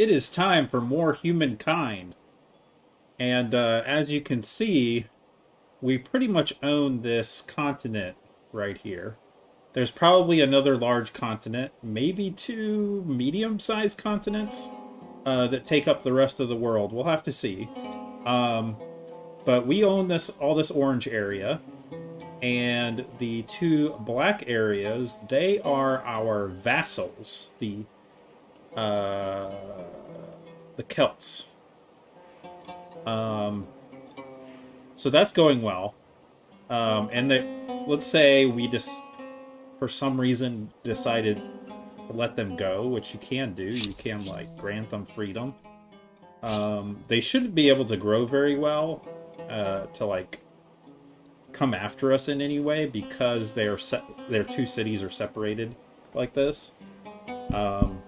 it is time for more humankind. And uh, as you can see, we pretty much own this continent right here. There's probably another large continent, maybe two medium-sized continents uh, that take up the rest of the world. We'll have to see. Um, but we own this all this orange area, and the two black areas they are our vassals, the uh, the Celts. Um, so that's going well. Um, and they, let's say we just, for some reason, decided to let them go, which you can do. You can like grant them freedom. Um, they shouldn't be able to grow very well uh, to like come after us in any way because they are se- their two cities are separated like this. Um,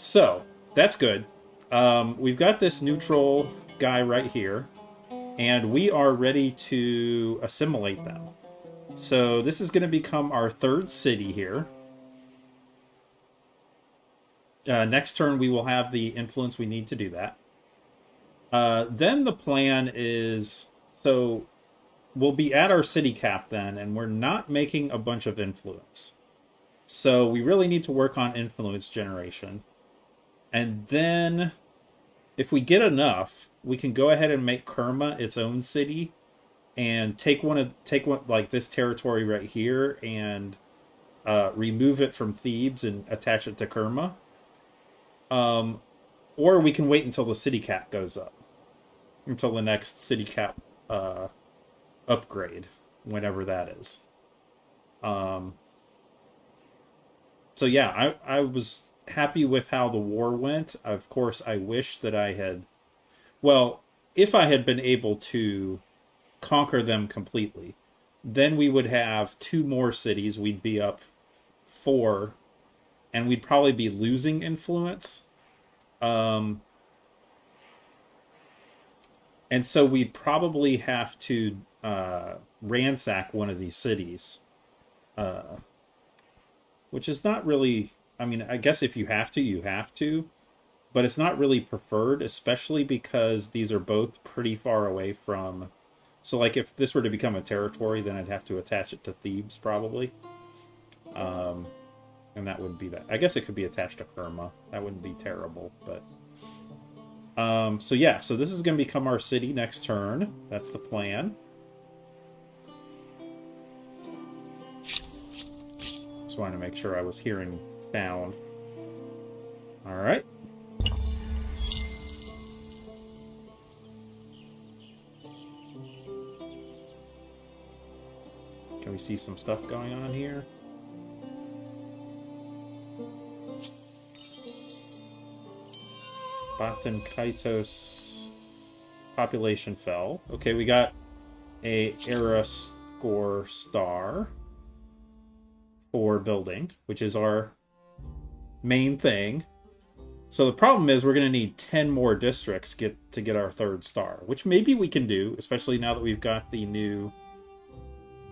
so that's good. Um, we've got this neutral guy right here, and we are ready to assimilate them. So this is going to become our third city here. Uh, next turn, we will have the influence we need to do that. Uh, then the plan is so we'll be at our city cap then, and we're not making a bunch of influence. So we really need to work on influence generation. And then if we get enough, we can go ahead and make Kerma its own city and take one of take one like this territory right here and uh, remove it from Thebes and attach it to Kerma. Um, or we can wait until the city cap goes up, until the next city cap uh, upgrade, whenever that is. Um, so yeah, I I was happy with how the war went. Of course, I wish that I had, well, if I had been able to conquer them completely, then we would have two more cities. We'd be up four and we'd probably be losing influence. Um, and so we'd probably have to uh, ransack one of these cities, uh, which is not really. I mean, I guess if you have to, you have to, but it's not really preferred, especially because these are both pretty far away from. So, like, if this were to become a territory, then I'd have to attach it to Thebes, probably. Um, and that would be that. I guess it could be attached to Kerma. That wouldn't be terrible, but. Um, so yeah, so this is going to become our city next turn. That's the plan. Just wanted to make sure I was hearing sound. All right. Can we see some stuff going on here? Baton Kaitos population fell. Okay, we got a era score star for building, which is our main thing. So the problem is we're going to need 10 more districts get to get our third star, which maybe we can do, especially now that we've got the new...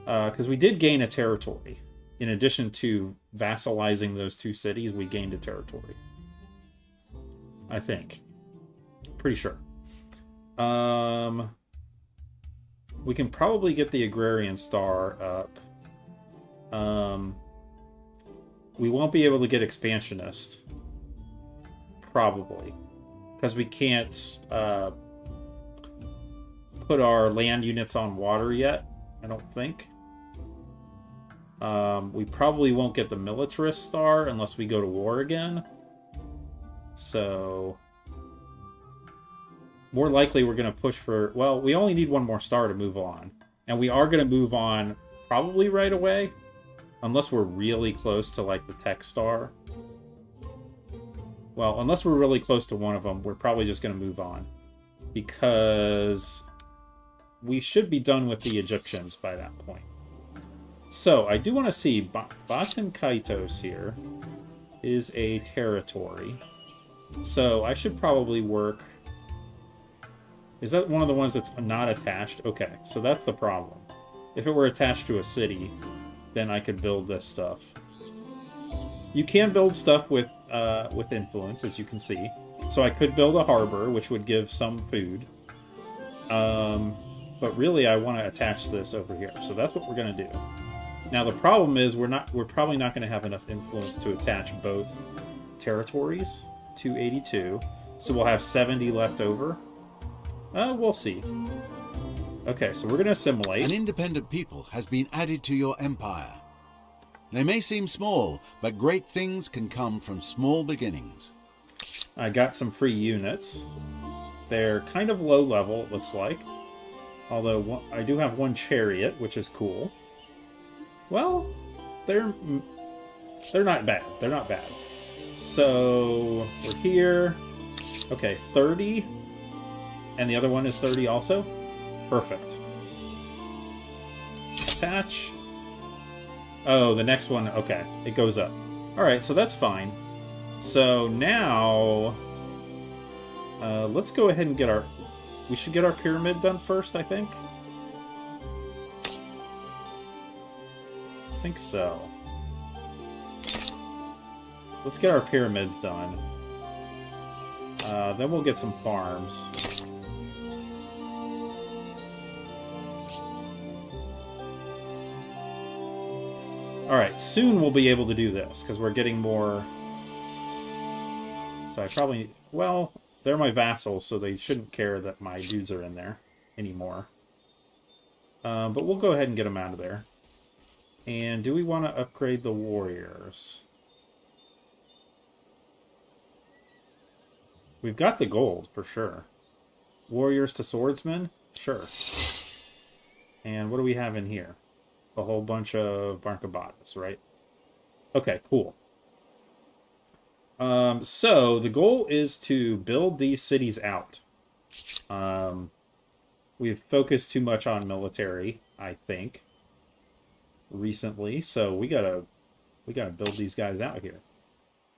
Because uh, we did gain a territory. In addition to vassalizing those two cities, we gained a territory. I think. Pretty sure. Um, we can probably get the agrarian star up. Um, we won't be able to get expansionist. Probably. Because we can't uh, put our land units on water yet, I don't think. Um, we probably won't get the militarist star unless we go to war again. So more likely we're going to push for well we only need one more star to move on and we are going to move on probably right away unless we're really close to like the tech star. Well unless we're really close to one of them we're probably just going to move on. Because we should be done with the egyptians by that point. So i do want to see Baton Kaitos here is a territory. So i should probably work. Is that one of the ones that's not attached? Okay, so that's the problem. If it were attached to a city, then I could build this stuff. You can build stuff with uh, with influence, as you can see. So I could build a harbor, which would give some food. Um, but really, I want to attach this over here. So that's what we're going to do. Now the problem is we're not we're probably not going to have enough influence to attach both territories to 82. So we'll have 70 left over. Uh, we'll see. Okay, so we're going to assimilate. An independent people has been added to your empire. They may seem small, but great things can come from small beginnings. I got some free units. They're kind of low level, it looks like. Although I do have one chariot, which is cool. Well, they're they're not bad. They're not bad. So we're here. Okay, 30. And the other one is 30 also? Perfect. Attach. Oh, the next one, okay. It goes up. Alright, so that's fine. So now... Uh, let's go ahead and get our... We should get our pyramid done first, I think. I think so. Let's get our pyramids done. Uh, then we'll get some farms. Alright, soon we'll be able to do this, because we're getting more... So I probably... Well, they're my vassals, so they shouldn't care that my dudes are in there anymore. Uh, but we'll go ahead and get them out of there. And do we want to upgrade the warriors? We've got the gold, for sure. Warriors to swordsmen? Sure. And what do we have in here? A whole bunch of Markabatas, right? Okay, cool. Um, so, the goal is to build these cities out. Um, we've focused too much on military, I think, recently. So, we gotta, we gotta build these guys out here.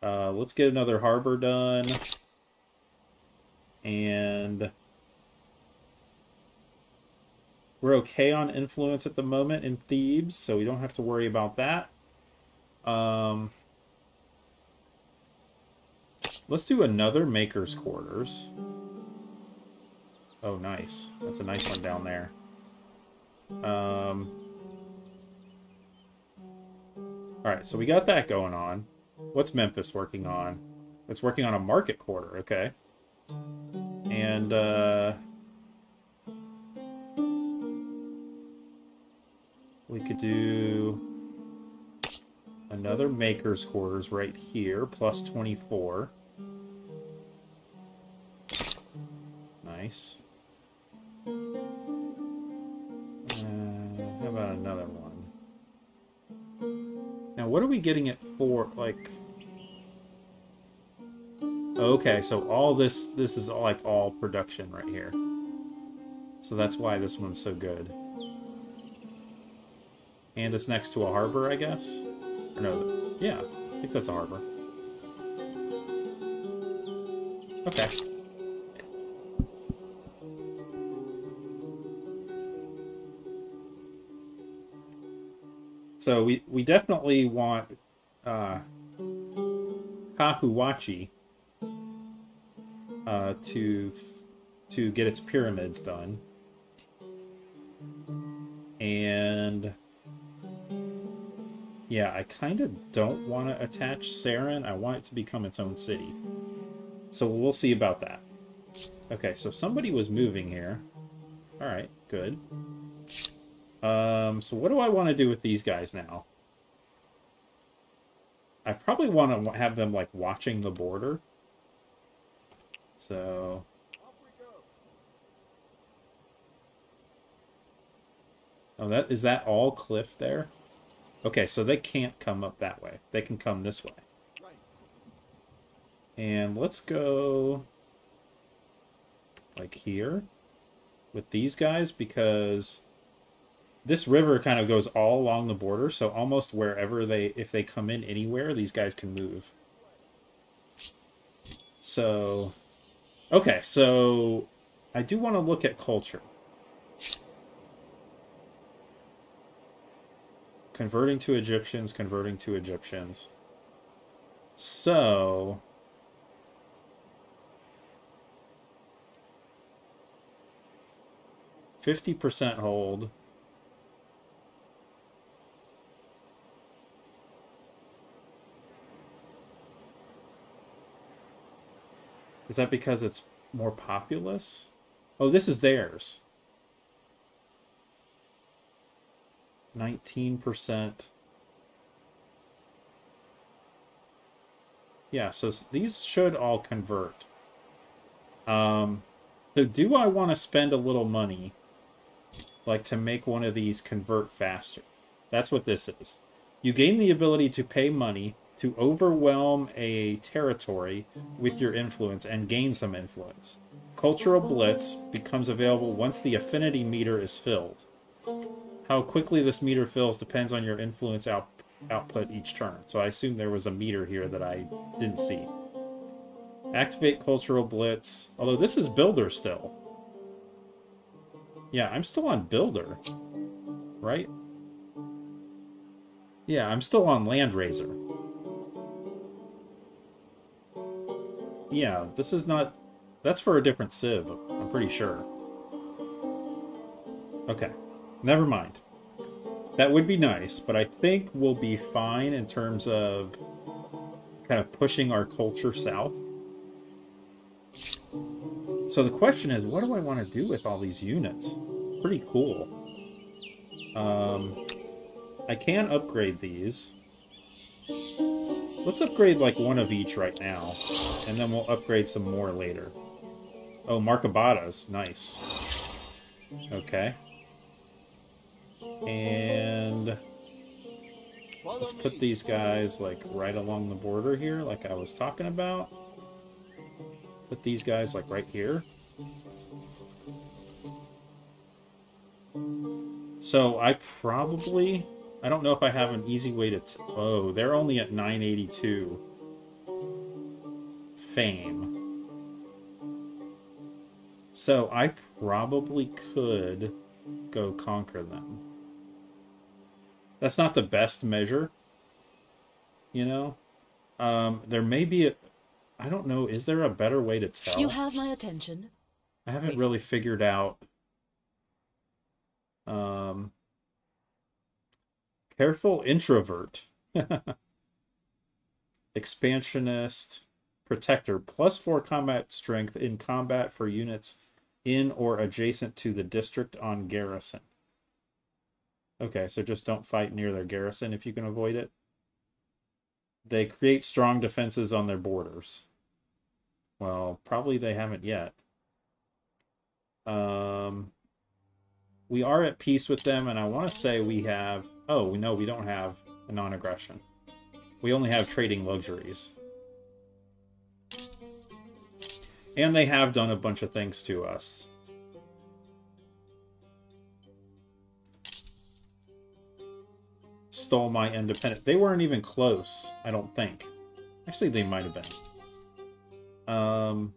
Uh, let's get another harbor done and we're okay on influence at the moment in Thebes, so we don't have to worry about that. Um, let's do another Maker's Quarters. Oh, nice. That's a nice one down there. Um, Alright, so we got that going on. What's Memphis working on? It's working on a market quarter, okay. And, uh... We could do another maker's quarters right here, plus 24. Nice. Uh, how about another one? Now, what are we getting it for? Like, Okay, so all this this is like all production right here. So that's why this one's so good. And it's next to a harbor, I guess? Or no, yeah, I think that's a harbor. Okay. So we, we definitely want uh, Kahuwachi uh, to to get its pyramids done. And yeah, I kind of don't want to attach Saren. I want it to become its own city. So we'll see about that. Okay, so somebody was moving here. All right, good. Um, so what do I want to do with these guys now? I probably want to have them like watching the border. So Oh, that is that all cliff there? Okay, so they can't come up that way. They can come this way. And let's go like here with these guys because this river kind of goes all along the border, so almost wherever they if they come in anywhere, these guys can move. So Okay, so I do want to look at culture. Converting to Egyptians, converting to Egyptians. So... Fifty percent hold. Is that because it's more populous? Oh, this is theirs. 19%. Yeah, so these should all convert. Um, so do I want to spend a little money, like to make one of these convert faster? That's what this is. You gain the ability to pay money to overwhelm a territory with your influence and gain some influence. Cultural Blitz becomes available once the affinity meter is filled. How quickly this meter fills depends on your influence out output each turn. So I assume there was a meter here that I didn't see. Activate Cultural Blitz. Although this is Builder still. Yeah, I'm still on Builder. Right? Yeah, I'm still on land Landraiser. Yeah, this is not... That's for a different civ, I'm pretty sure. Okay, never mind. That would be nice, but I think we'll be fine in terms of kind of pushing our culture south. So the question is, what do I want to do with all these units? Pretty cool. Um, I can upgrade these. Let's upgrade like one of each right now, and then we'll upgrade some more later. Oh, Markabatas, nice. Okay. And let's put these guys like right along the border here, like I was talking about. Put these guys like right here. So I probably I don't know if I have an easy way to... oh, they're only at 982. Fame. So I probably could go conquer them. That's not the best measure. You know? Um, there may be a... I don't know, is there a better way to tell? You have my attention. I haven't really figured out... Um, Careful introvert. Expansionist. Protector. Plus four combat strength in combat for units in or adjacent to the district on garrison. Okay, so just don't fight near their garrison if you can avoid it. They create strong defenses on their borders. Well, probably they haven't yet. Um, we are at peace with them, and I want to say we have Oh, we no, we don't have a non-aggression. We only have trading luxuries. And they have done a bunch of things to us. Stole my independent. They weren't even close, I don't think. Actually, they might have been. Um,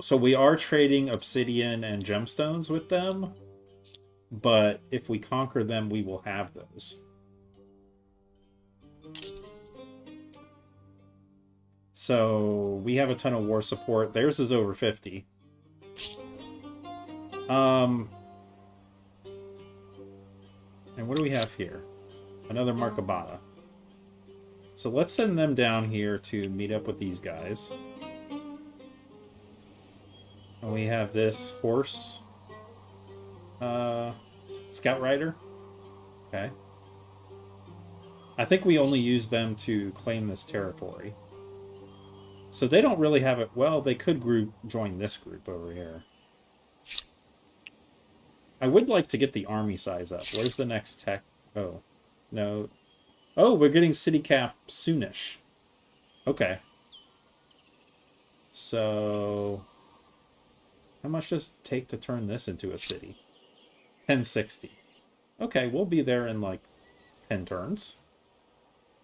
so we are trading obsidian and gemstones with them. But if we conquer them, we will have those. So we have a ton of war support. Theirs is over 50. Um, and what do we have here? Another Markabata. So let's send them down here to meet up with these guys. And we have this horse. Uh, Scout Rider. Okay. I think we only use them to claim this territory. So they don't really have it. Well, they could group join this group over here. I would like to get the army size up. Where's the next tech? Oh, no. Oh, we're getting city cap soonish. Okay. So, how much does it take to turn this into a city? 1060. Okay, we'll be there in like 10 turns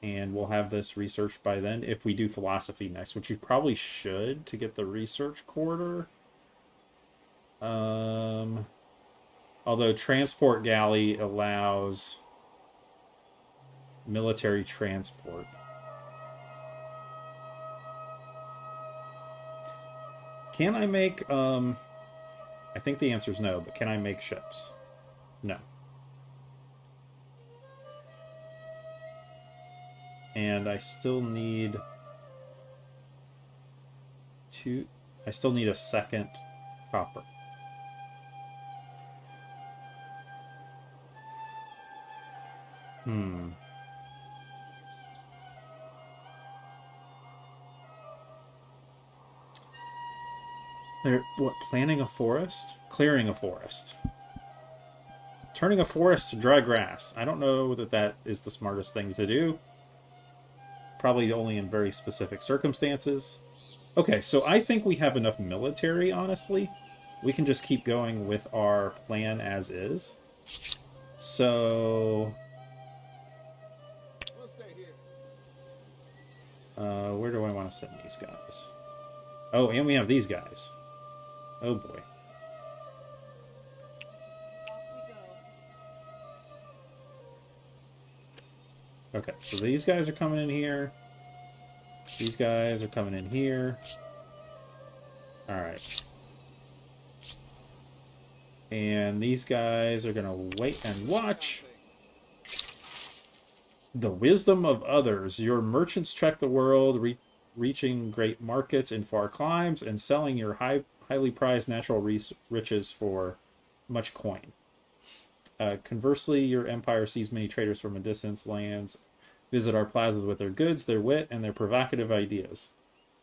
and we'll have this researched by then if we do philosophy next, which we probably should to get the research quarter. Um, although transport galley allows military transport. Can I make, um... I think the answer is no, but can I make ships? No. And I still need... Two... I still need a second copper. Hmm. They're, what, planting a forest? Clearing a forest. Turning a forest to dry grass. I don't know that that is the smartest thing to do. Probably only in very specific circumstances. Okay, so I think we have enough military, honestly. We can just keep going with our plan as is. So... Uh, where do I want to send these guys? Oh, and we have these guys. Oh boy. Okay, so these guys are coming in here. These guys are coming in here. Alright. And these guys are to wait and watch. The wisdom of others. Your merchants trek the world, re reaching great markets in far climes, and selling your high highly prized natural riches for much coin. Uh, conversely, your empire sees many traders from a distance lands visit our plazas with their goods, their wit, and their provocative ideas.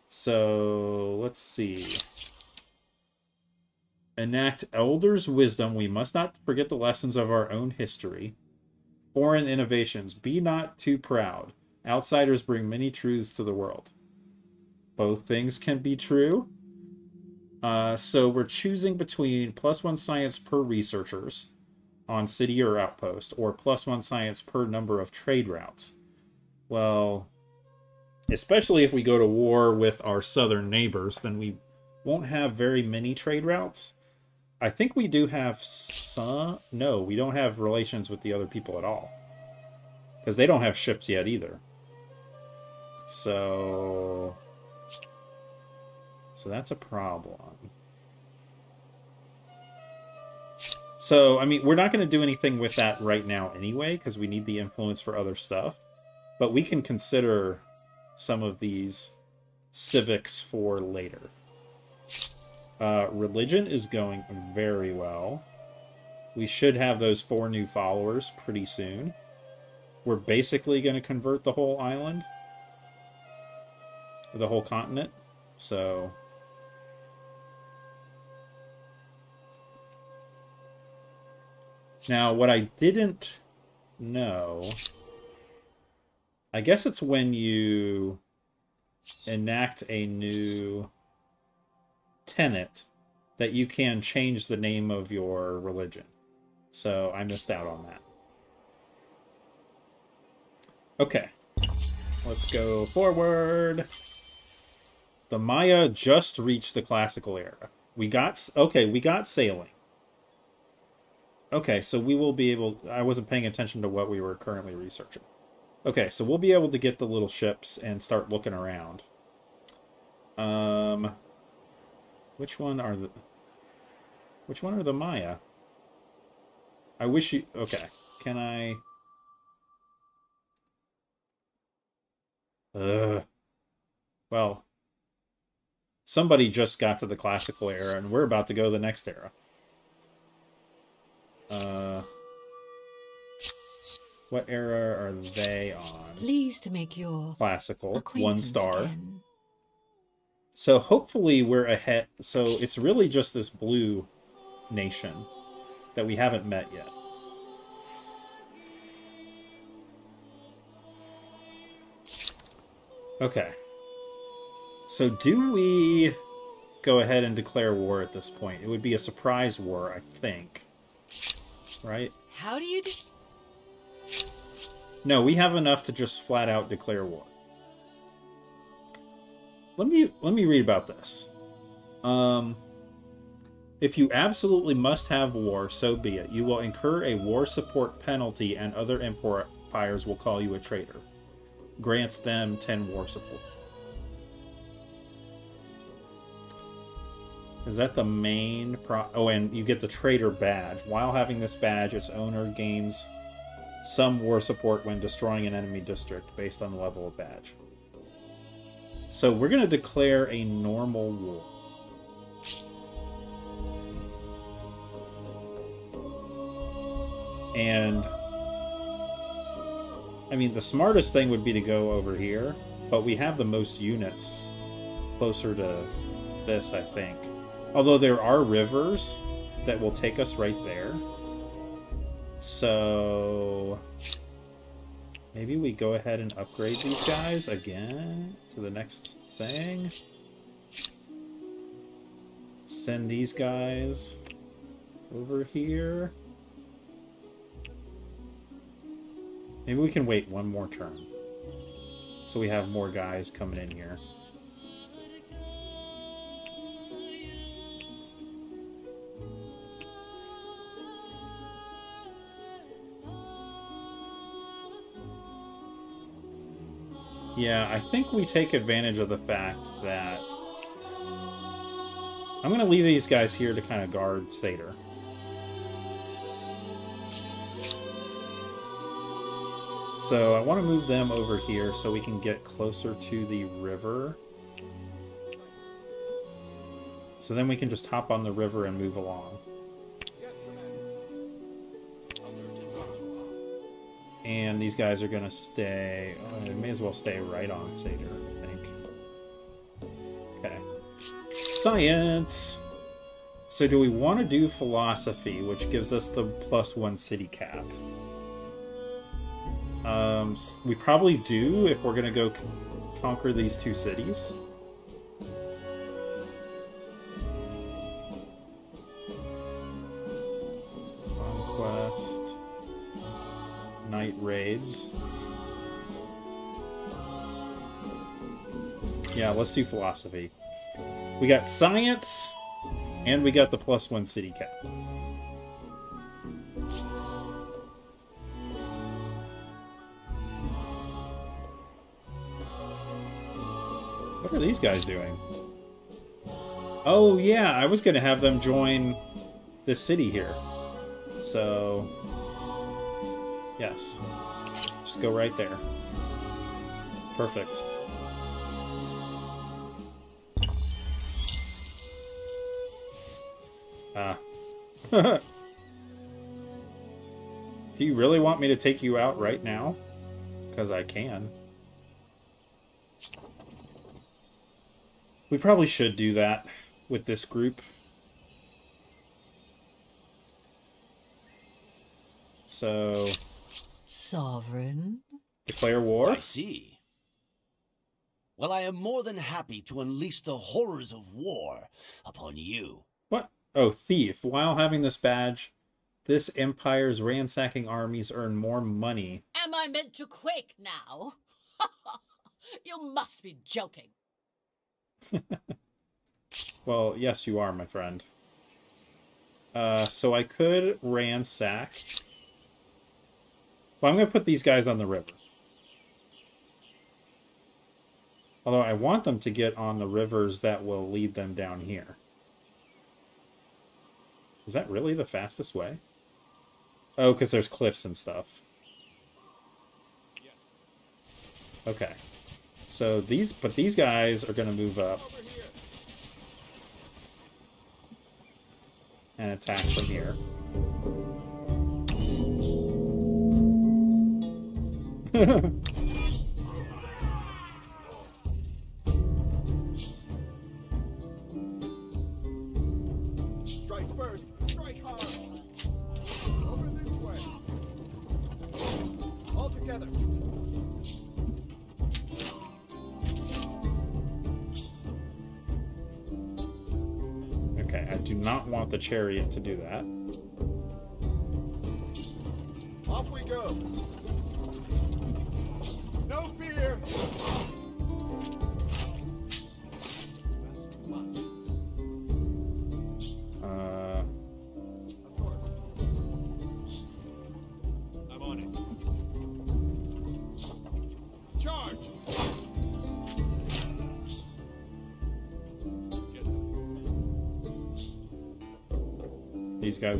So, let's see. Enact elders' wisdom. We must not forget the lessons of our own history. Foreign innovations. Be not too proud. Outsiders bring many truths to the world. Both things can be true. Uh, so we're choosing between plus one science per researchers on city or outpost, or plus one science per number of trade routes. Well, especially if we go to war with our southern neighbors, then we won't have very many trade routes. I think we do have some. No, we don't have relations with the other people at all. Because they don't have ships yet either. So. So that's a problem. So, I mean, we're not going to do anything with that right now anyway, because we need the influence for other stuff. But we can consider some of these civics for later. Uh, religion is going very well. We should have those four new followers pretty soon. We're basically going to convert the whole island. The whole continent. So... Now, what I didn't know I guess it's when you enact a new tenet that you can change the name of your religion. So I missed out on that. Okay. Let's go forward. The Maya just reached the classical era. We got okay, we got sailing. Okay, so we will be able I wasn't paying attention to what we were currently researching. Okay, so we'll be able to get the little ships and start looking around. Um, which one are the... Which one are the Maya? I wish you... Okay, can I... Ugh. Well, somebody just got to the classical era, and we're about to go to the next era. Uh... What era are they on? Pleased to make your classical one star. Again. So hopefully we're ahead. So it's really just this blue nation that we haven't met yet. Okay. So do we go ahead and declare war at this point? It would be a surprise war, I think. Right? How do you do no, we have enough to just flat out declare war. Let me let me read about this. Um, if you absolutely must have war, so be it. You will incur a war support penalty, and other empires will call you a traitor. Grants them ten war support. Is that the main pro? Oh, and you get the trader badge. While having this badge, its owner gains some war support when destroying an enemy district based on the level of badge. So we're going to declare a normal war. And I mean, the smartest thing would be to go over here, but we have the most units closer to this, I think. Although there are rivers that will take us right there. So maybe we go ahead and upgrade these guys again to the next thing. Send these guys over here. Maybe we can wait one more turn. So we have more guys coming in here. Yeah, I think we take advantage of the fact that I'm going to leave these guys here to kind of guard Seder. So I want to move them over here so we can get closer to the river. So then we can just hop on the river and move along. And these guys are going to stay... Oh, they may as well stay right on Seder, I think. Okay. Science! So do we want to do philosophy, which gives us the plus one city cap? Um, we probably do if we're going to go conquer these two cities. Raids. Yeah, let's do philosophy. We got science, and we got the plus one city cap. What are these guys doing? Oh, yeah, I was going to have them join this city here. So, yes. Just go right there. Perfect. Ah. Do you really want me to take you out right now? Because I can. We probably should do that with this group. So... Sovereign? Declare war? I see. Well, I am more than happy to unleash the horrors of war upon you. What? Oh, thief. While having this badge, this empire's ransacking armies earn more money. Am I meant to quake now? you must be joking. well, yes, you are, my friend. Uh, so I could ransack. Well, I'm going to put these guys on the river. Although I want them to get on the rivers that will lead them down here. Is that really the fastest way? Oh, because there's cliffs and stuff. Okay. So these, but these guys are going to move up. And attack from here. Strike first, strike hard. Over this way. All together. Okay, I do not want the chariot to do that. Off we go.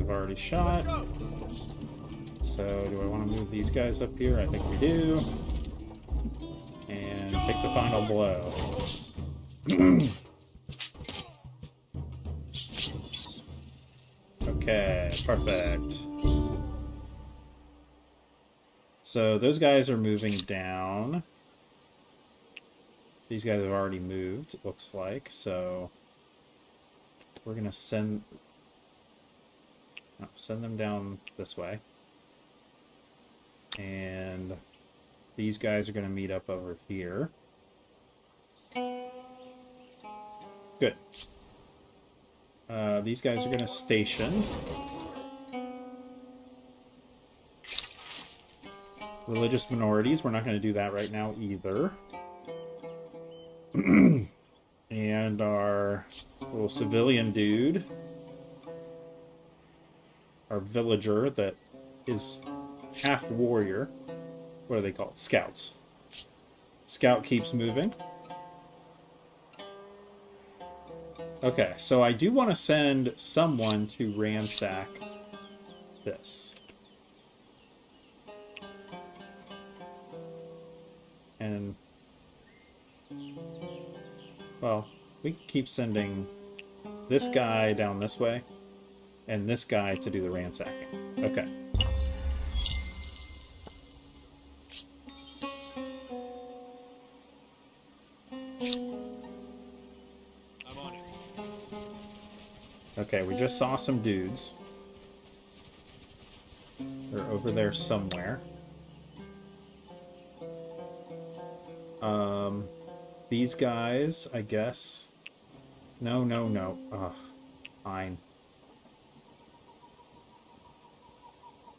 Have already shot. So do I want to move these guys up here? I think we do. And take the final blow. okay, perfect. So those guys are moving down. These guys have already moved, it looks like. So we're gonna send send them down this way. And these guys are going to meet up over here. Good. Uh, these guys are going to station. Religious minorities, we're not going to do that right now either. and our little civilian dude, our villager that is half warrior. What are they called? Scouts. Scout keeps moving. Okay, so I do want to send someone to ransack this. And, well, we keep sending this guy down this way and this guy to do the ransacking. Okay. Okay, we just saw some dudes. They're over there somewhere. Um, these guys, I guess. No, no, no. Ugh, fine.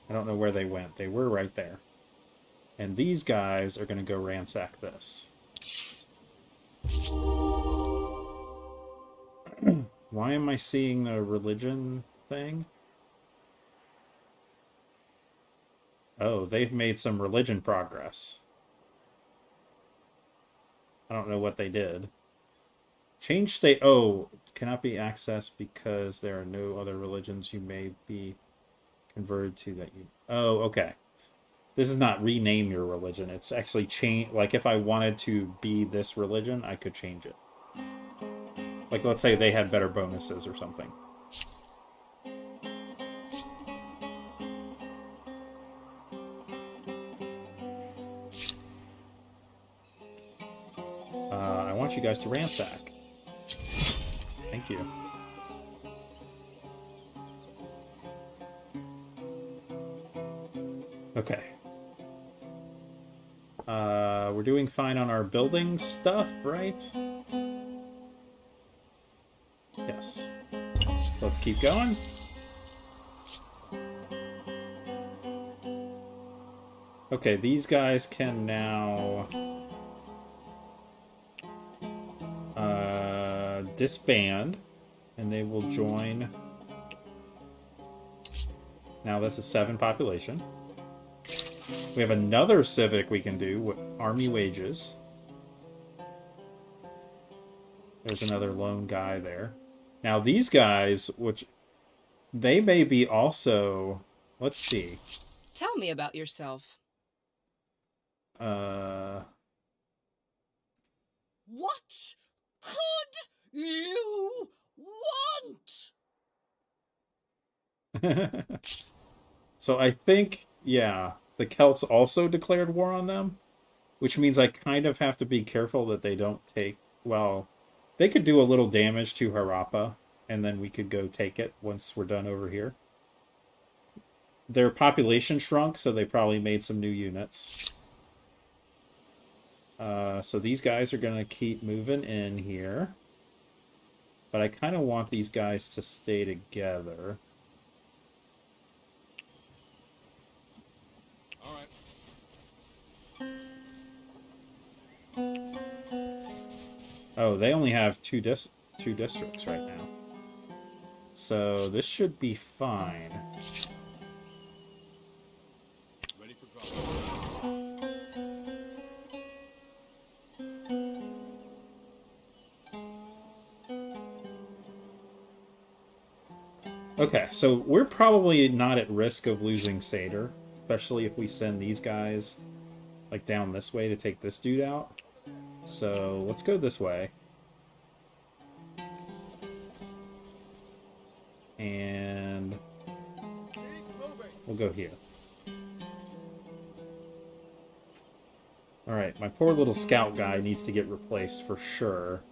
I don't know where they went. They were right there. And these guys are going to go ransack this. Why am I seeing a religion thing? Oh, they've made some religion progress. I don't know what they did. Change state. Oh, cannot be accessed because there are no other religions you may be converted to that you. Oh, okay. This is not rename your religion. It's actually change. Like if I wanted to be this religion, I could change it. Like let's say they had better bonuses or something. Uh, I want you guys to ransack. Thank you. Okay. Uh, we're doing fine on our building stuff, right? Yes. Let's keep going. Okay, these guys can now uh, disband, and they will join. Now this is seven population. We have another civic we can do, with army wages. There's another lone guy there. Now these guys, which they may be also, let's see. Tell me about yourself. Uh, What could you want? so I think, yeah, the Celts also declared war on them, which means I kind of have to be careful that they don't take. Well, they could do a little damage to Harappa, and then we could go take it once we're done over here. Their population shrunk, so they probably made some new units. Uh, so these guys are going to keep moving in here. But I kind of want these guys to stay together. Oh, they only have two dis two districts right now. So this should be fine. Okay, so we're probably not at risk of losing Seder, especially if we send these guys like down this way to take this dude out. So let's go this way. And we'll go here. Alright, my poor little scout guy needs to get replaced for sure.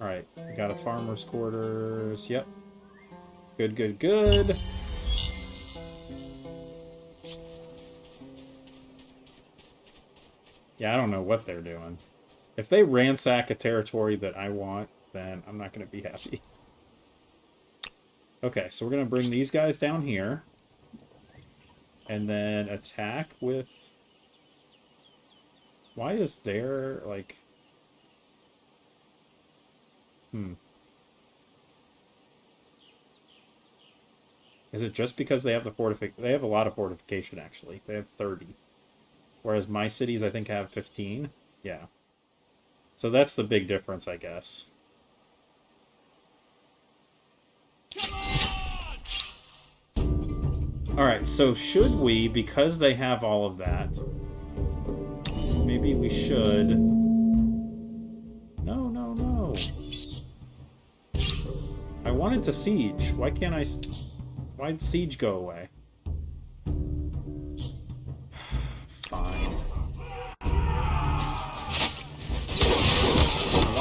Alright, we got a farmer's quarters. Yep. Good, good, good. Yeah, I don't know what they're doing. If they ransack a territory that I want, then I'm not going to be happy. Okay, so we're going to bring these guys down here. And then attack with... Why is there, like... Hmm. Is it just because they have the fortific? They have a lot of fortification, actually. They have 30. Whereas my cities, I think, have 15. Yeah. So that's the big difference, I guess. Alright, so should we, because they have all of that, maybe we should... No, no, no. I wanted to siege. Why can't I... Why'd siege go away?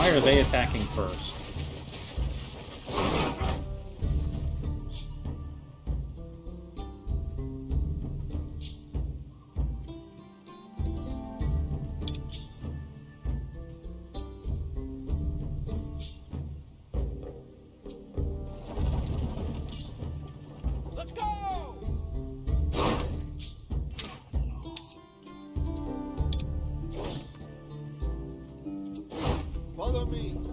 Why are they attacking first? Me.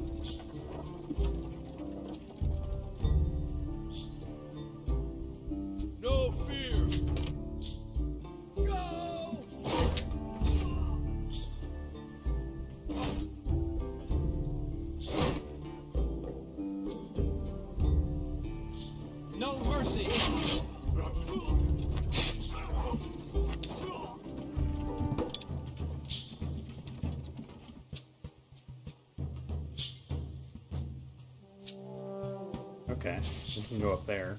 Can go up there.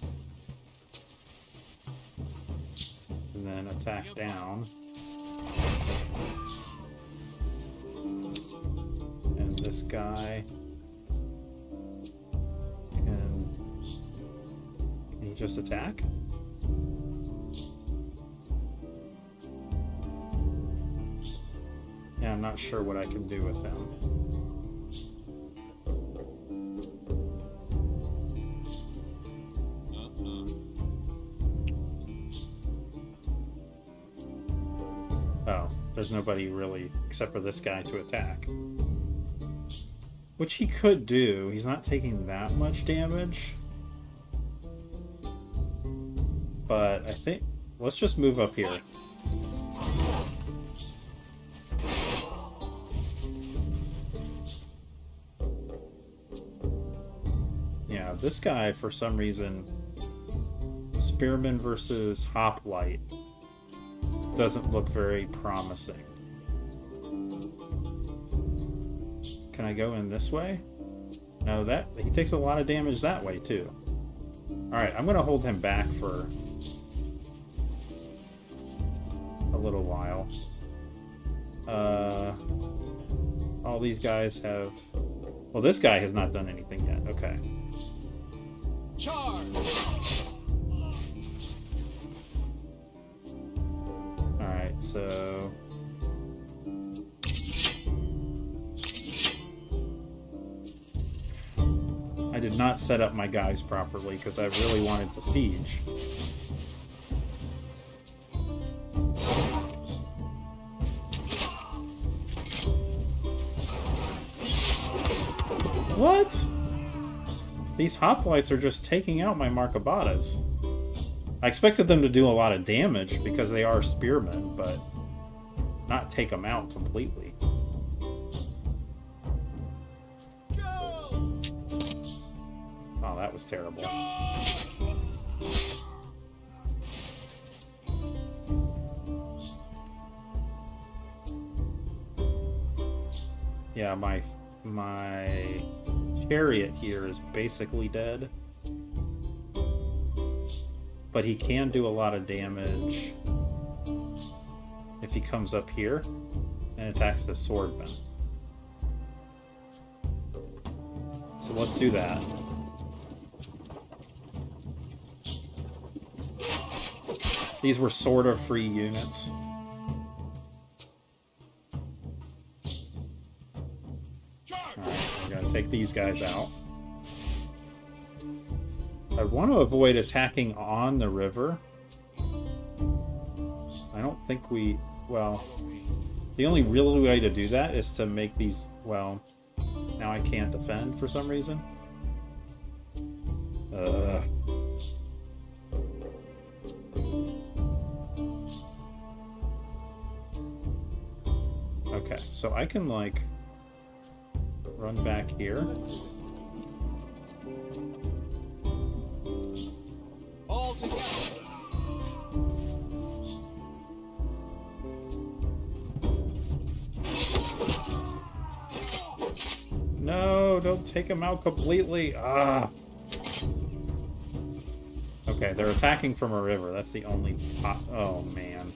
And then attack down. And this guy can... Can he just attack? Yeah, I'm not sure what I can do with him. Nobody really except for this guy to attack. Which he could do. He's not taking that much damage. But I think... Let's just move up here. Yeah, this guy, for some reason... Spearman versus Hoplite doesn't look very promising. Can I go in this way? No, that he takes a lot of damage that way too. Alright, I'm gonna hold him back for a little while. Uh, all these guys have... Well, this guy has not done anything yet. Okay. Charge! Alright, so... not set up my guys properly because I really wanted to siege. What? These hoplites are just taking out my Markabatas. I expected them to do a lot of damage because they are spearmen, but not take them out completely. Was terrible. Yeah, my my chariot here is basically dead. But he can do a lot of damage if he comes up here and attacks the swordman. So let's do that. These were sort of free units. Alright, we're gonna take these guys out. I want to avoid attacking on the river. I don't think we... Well, the only real way to do that is to make these... Well, now I can't defend for some reason. Uh... so I can, like, run back here. All together. No, don't take him out completely. Ah. Okay, they're attacking from a river. That's the only. Oh man.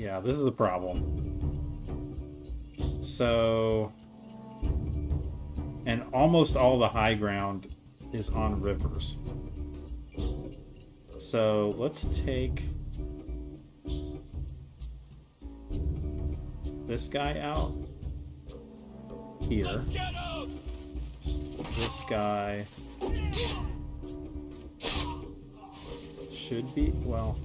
Yeah, this is a problem. So, and almost all the high ground is on rivers. So let's take this guy out here. This guy should be well.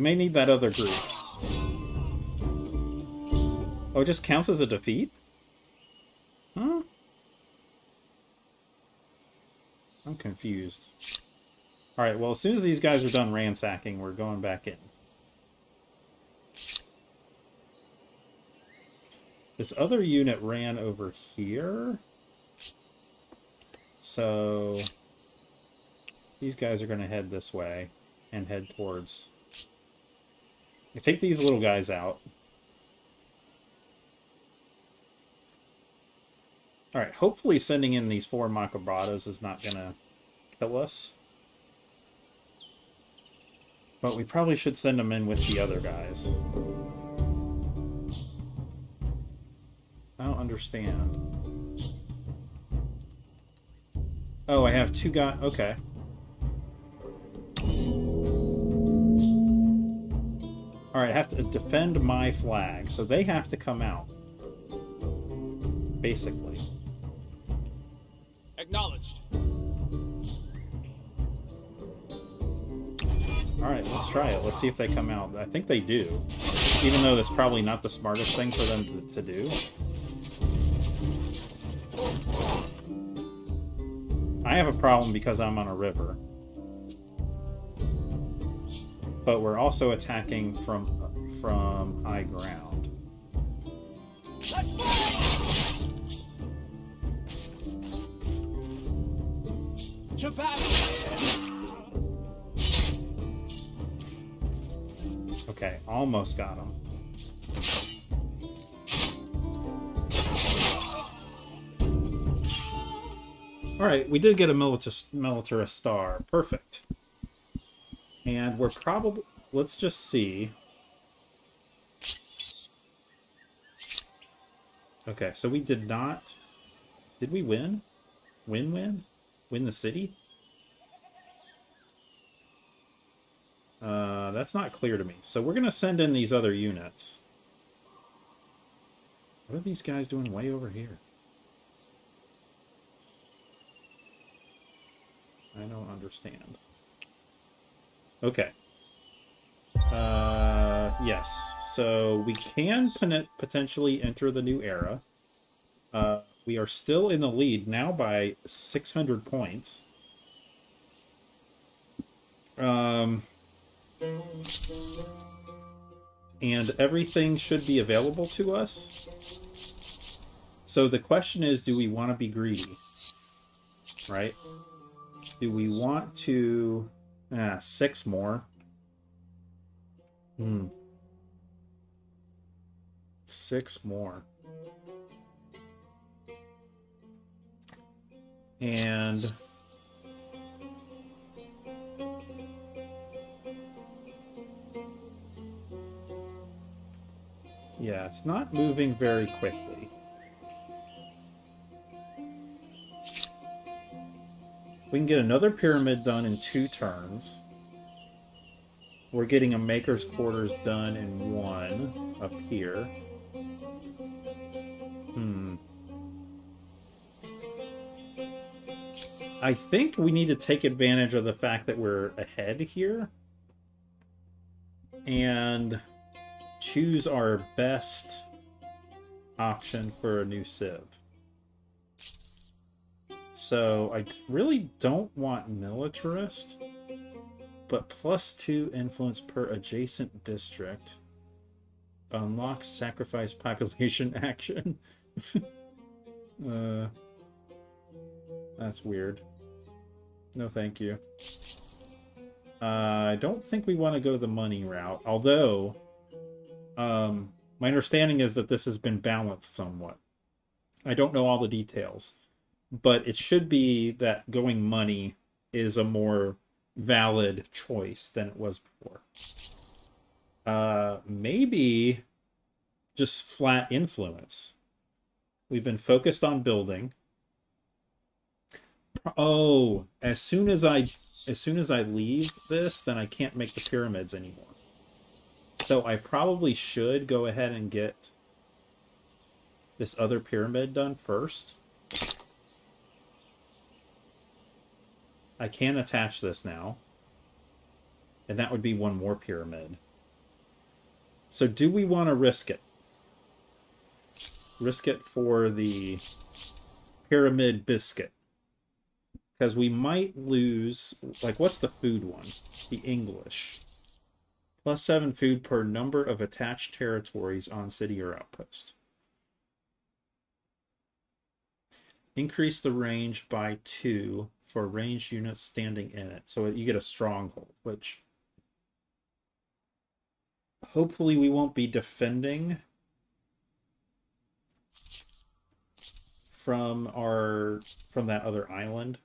May need that other group. Oh, it just counts as a defeat? Huh? I'm confused. All right, well, as soon as these guys are done ransacking, we're going back in. This other unit ran over here. So these guys are going to head this way and head towards I take these little guys out. Alright, hopefully sending in these four Markabatas is not gonna kill us. But we probably should send them in with the other guys. I don't understand. Oh, I have two guys. Okay. Alright, I have to defend my flag, so they have to come out. Basically. Acknowledged. Alright, let's try it. Let's see if they come out. I think they do. Even though that's probably not the smartest thing for them to, to do. I have a problem because I'm on a river. But we're also attacking from from high ground. To battle! Okay, almost got him. Alright, we did get a militarist star. Perfect. And we're probably... Let's just see. Okay, so we did not... Did we win? Win-win? Win the city? Uh, that's not clear to me. So we're going to send in these other units. What are these guys doing way over here? I don't understand. Okay. Uh, yes. So we can potentially enter the new era. Uh, we are still in the lead now by 600 points. Um, and everything should be available to us. So the question is, do we want to be greedy? Right? Do we want to... Ah, six more. Hmm. Six more. And... Yeah, it's not moving very quickly. We can get another pyramid done in two turns. We're getting a maker's quarters done in one up here. Hmm. I think we need to take advantage of the fact that we're ahead here. And choose our best option for a new civ. So I really don't want militarist, but plus two influence per adjacent district. Unlocks sacrifice population action. uh, that's weird. No, thank you. Uh, I don't think we want to go the money route, although um, my understanding is that this has been balanced somewhat. I don't know all the details, but it should be that going money is a more valid choice than it was before. Uh, maybe just flat influence. We've been focused on building. Oh, as soon as I as soon as I leave this, then I can't make the pyramids anymore. So I probably should go ahead and get this other pyramid done first. I can attach this now. And that would be one more pyramid. So do we want to risk it? Risk it for the pyramid biscuit. Because we might lose... Like, what's the food one? The English. Plus 7 food per number of attached territories on city or outpost. Increase the range by 2 for ranged units standing in it. So you get a stronghold, which hopefully we won't be defending from our from that other island.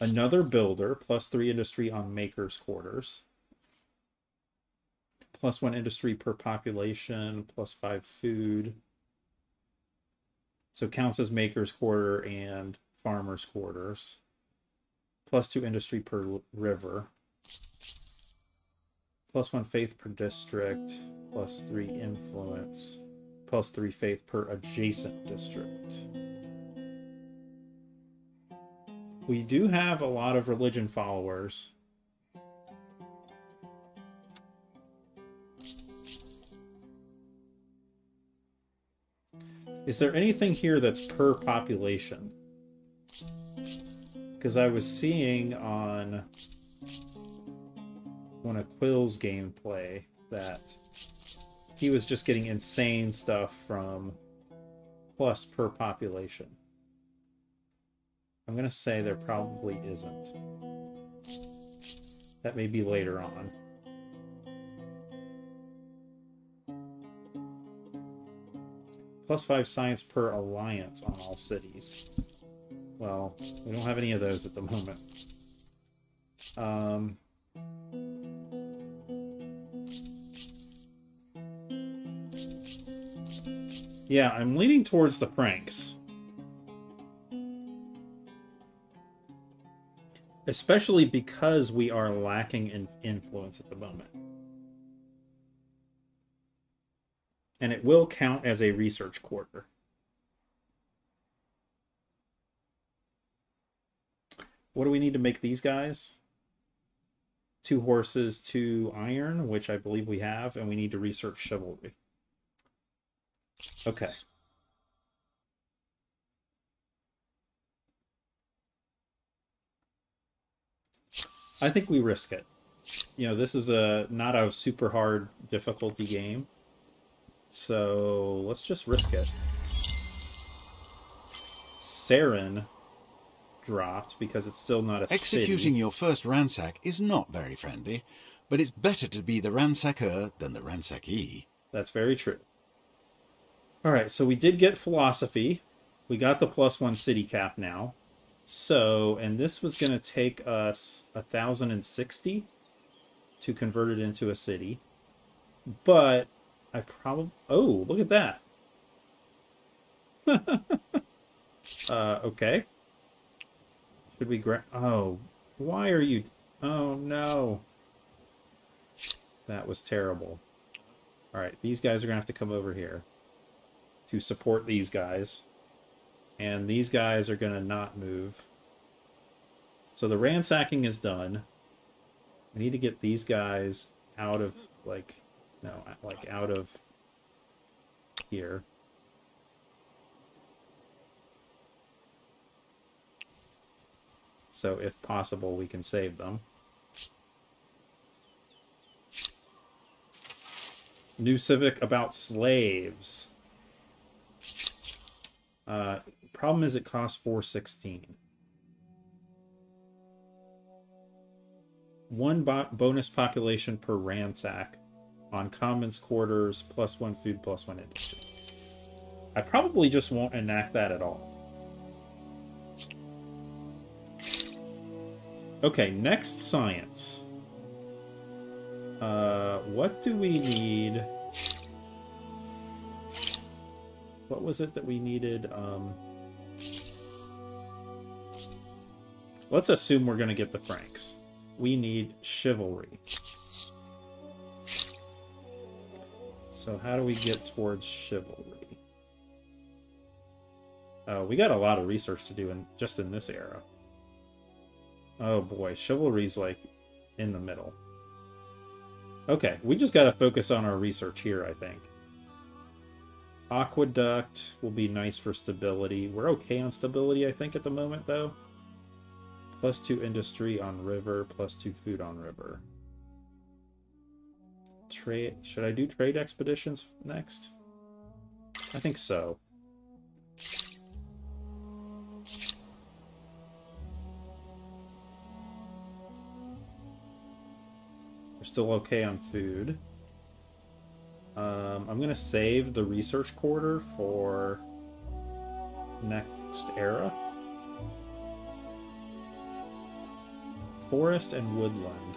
Another builder, plus three industry on maker's quarters. Plus one industry per population, plus five food. So counts as maker's quarter and farmer's quarters. Plus two industry per river. Plus one faith per district. Plus three influence. Plus three faith per adjacent district. We do have a lot of religion followers. Is there anything here that's per population? Because I was seeing on one of Quill's gameplay that he was just getting insane stuff from plus per population. I'm going to say there probably isn't. That may be later on. Plus 5 science per alliance on all cities. Well, we don't have any of those at the moment. Um, yeah, I'm leaning towards the Franks. Especially because we are lacking in influence at the moment. And it will count as a research quarter. What do we need to make these guys? Two horses, two iron, which I believe we have, and we need to research chivalry. Okay. I think we risk it. You know, this is a not a super hard difficulty game. So let's just risk it. Saren dropped because it's still not a Executing city. your first ransack is not very friendly, but it's better to be the ransacker than the ransackee. That's very true. All right, so we did get philosophy. We got the plus one city cap now. So, and this was going to take us a thousand and sixty to convert it into a city. But I probably oh look at that. uh, okay. Should we grab? Oh, why are you? Oh no. That was terrible. All right, these guys are gonna have to come over here to support these guys, and these guys are gonna not move. So the ransacking is done. I need to get these guys out of like no, like out of here. So if possible, we can save them. New Civic about slaves. Uh, problem is it costs 416. One bo bonus population per ransack on commons quarters plus one food plus one industry. I probably just won't enact that at all. Okay, next science. Uh, what do we need? What was it that we needed? Um, let's assume we're going to get the Franks. We need chivalry. So how do we get towards chivalry? Oh, we got a lot of research to do in just in this era. Oh boy, chivalry's like in the middle. Okay, we just got to focus on our research here, I think. Aqueduct will be nice for stability. We're okay on stability, I think, at the moment, though. Plus two industry on river, plus two food on river. Trade. Should I do trade expeditions next? I think so. Still okay on food. Um, I'm going to save the research quarter for next era. Forest and woodland.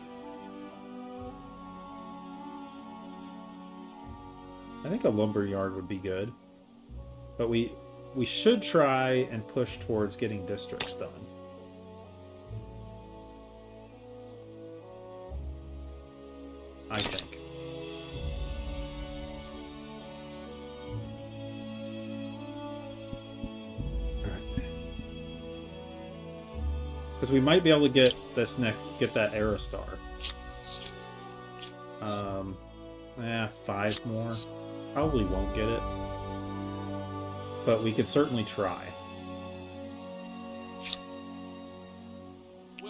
I think a lumber yard would be good. But we we should try and push towards getting districts done. We might be able to get this next, get that era star. Um, yeah, five more. Probably won't get it. But we could certainly try.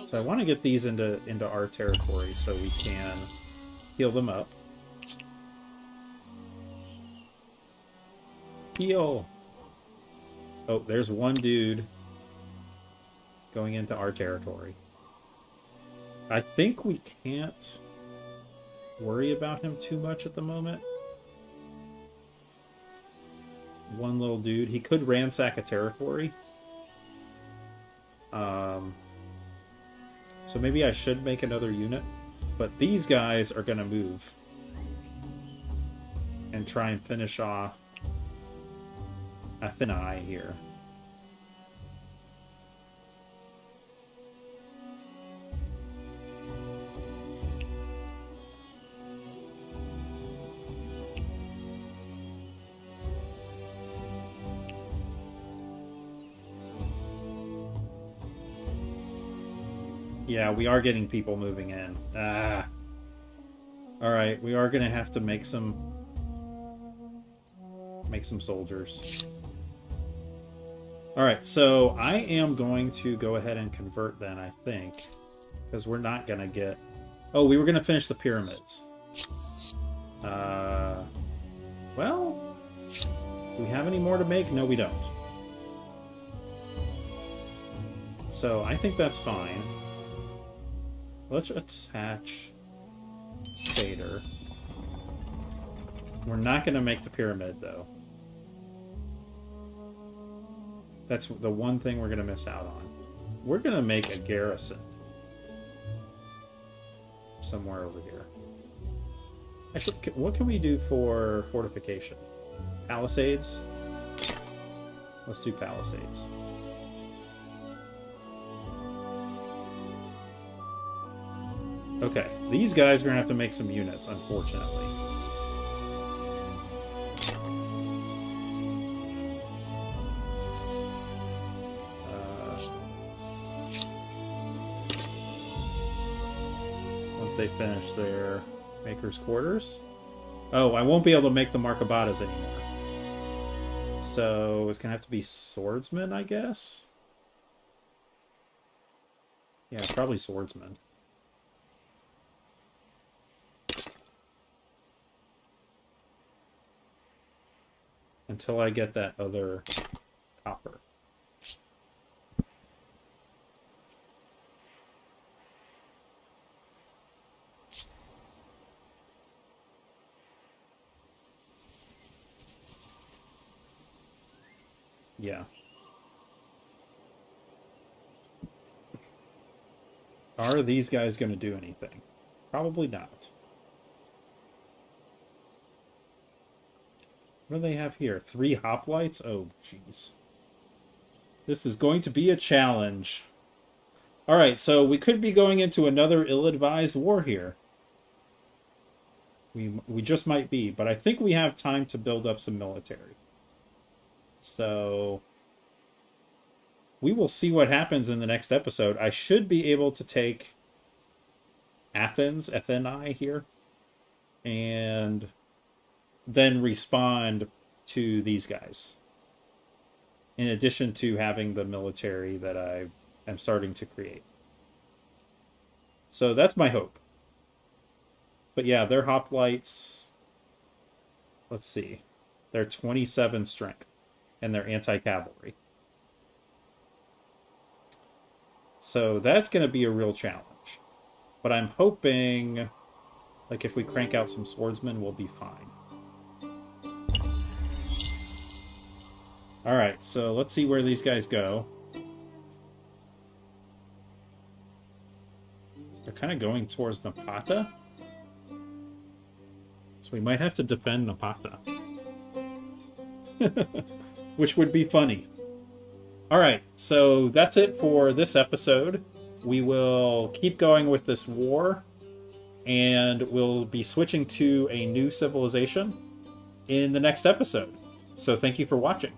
So I want to get these into into our territory so we can heal them up. Heal. Oh, there's one dude going into our territory. I think we can't worry about him too much at the moment. One little dude. He could ransack a territory. Um, so maybe I should make another unit. But these guys are going to move. And try and finish off Athenae here. Yeah, we are getting people moving in. Ah. Alright, we are gonna have to make some... Make some soldiers. Alright, so I am going to go ahead and convert then, I think. Because we're not gonna get... Oh, we were gonna finish the pyramids. Uh... Well... Do we have any more to make? No, we don't. So, I think that's fine. Let's attach Spader. We're not going to make the pyramid, though. That's the one thing we're going to miss out on. We're going to make a garrison. Somewhere over here. Actually, what can we do for fortification? Palisades? Let's do palisades. Okay, these guys are gonna have to make some units, unfortunately. Uh, once they finish their maker's quarters. Oh, I won't be able to make the Markabatas anymore. So it's gonna have to be swordsman, I guess. Yeah, probably swordsman. Until I get that other copper. Yeah. Are these guys going to do anything? Probably not. What do they have here? Three hoplites? Oh, jeez. This is going to be a challenge. Alright, so we could be going into another ill-advised war here. We, we just might be, but I think we have time to build up some military. So... We will see what happens in the next episode. I should be able to take Athens, Atheni here, and then respond to these guys. In addition to having the military that I am starting to create. So that's my hope. But yeah, their hoplites. Let's see. They're 27 strength. And they're anti cavalry. So that's going to be a real challenge. But I'm hoping, like, if we crank out some swordsmen, we'll be fine. Alright, so let's see where these guys go. They're kind of going towards Napata. So we might have to defend Napata. Which would be funny. Alright, so that's it for this episode. We will keep going with this war, and we'll be switching to a new civilization in the next episode. So thank you for watching.